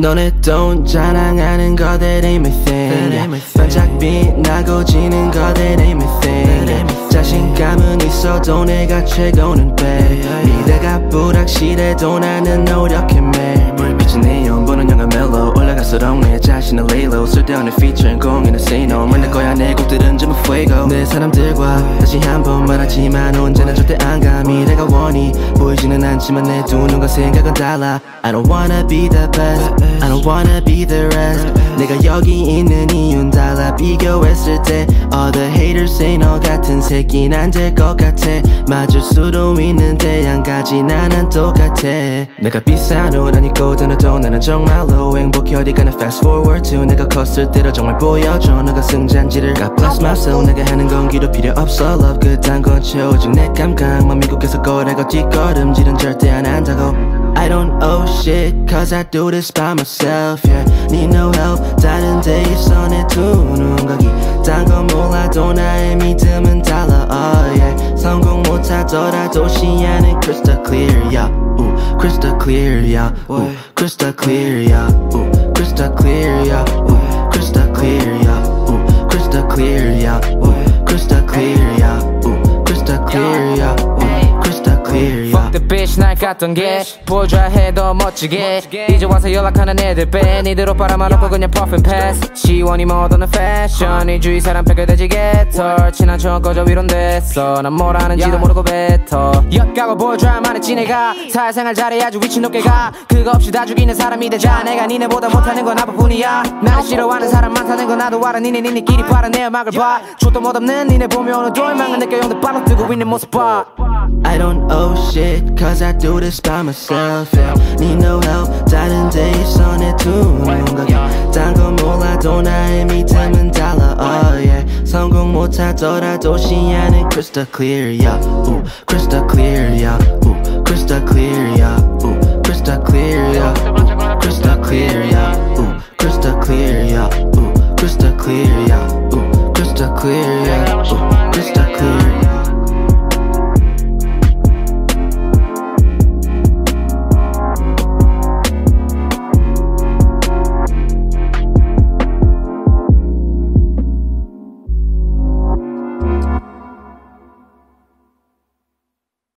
너네 돈 자랑하는 거 that ain't my thing 반짝 빛나고 지는 거 that ain't my thing 자신감은 있어도 내가 최고는 돼. 미래가 불확실해도 나는 노력해 매 내 자신을 low 쓸데없는 feature는 공연을 say no 만날 거야 내 곡들은 전부 fuego. 내 사람들과 다시 한 번 말하지만 언제나 절대 안가 미래가 원이 보이지는 않지만 내 두 눈과 생각은 달라. I don't wanna be the best. I don't wanna be the rest. 내가 여기 있는 이유는 달라. 비교했을 때 All the say 너 같은 새끼는 안될 것 같아. 맞을 수도 있는데 한 가지 나는 똑같아. 내가 비싼 옷안 입고 다녀도 나는 정말로 행복해. 어디 가나 fast forward to 내가 컸을 때로 정말 보여줘. 너가 승잔지를 God bless my soul 내가 하는 건 기도 필요 없어 love. 그딴 건 채워진 내 감각만 미국에서 거래고 뒷걸음질은 절대 안 한다고 I don't owe shit, cause I do this by myself, yeah. Need no help, 다른 데 입선에 두는 거기. 딴거 몰라도 나의 믿음은 달라, oh yeah. 성공 못하더라도 시야는 crystal clear, yeah. Ooh, crystal clear, yeah. Ooh, crystal clear, yeah. Ooh, crystal clear, yeah. Ooh, crystal clear, yeah. Ooh, crystal clear, yeah. Ooh, crystal clear, yeah. Ooh, crystal clear, yeah. Yeah Fuck the bitch 날 깠던 게 보여줘야 해더 멋지게. 이제 와서 연락하는 애들 빼. 니들 오빠라 말없고 그냥 퍼핀 패스 시원히 못하는 패션 이 주위 사람 뺏겨대지 개털 친한 척 꺼져 위론 됐어. 난 뭘 하는지도 모르고 뱉어. 역가고 보여줘야만 했지 내가. 사회생활 잘해 아주 위치 높게 가. 그거 없이 다 죽이는 사람이 되자. 내가 니네보다 못하는 건 나뿐이야. 나를 싫어하는 사람 많다는 건 나도 알아. 니네 니네끼리 바른 내 음악을 봐. 족도 못없는 니네 보면 오늘 돌망을 느껴 형들 발로 뜨고 있는 모습 봐 I don't owe shit cause I do this by myself yeah. Need no help 다른 데 있어 내두 눈각이 딴건 몰라도 나의 믿음은 달라 oh yeah 성공 못하더라도 시야는 crystal clear yeah Ooh, crystal clear yeah Ooh, crystal clear yeah Ooh, crystal clear yeah Ooh, crystal clear yeah Ooh, crystal clear yeah Ooh, crystal clear yeah Ooh, crystal clear yeah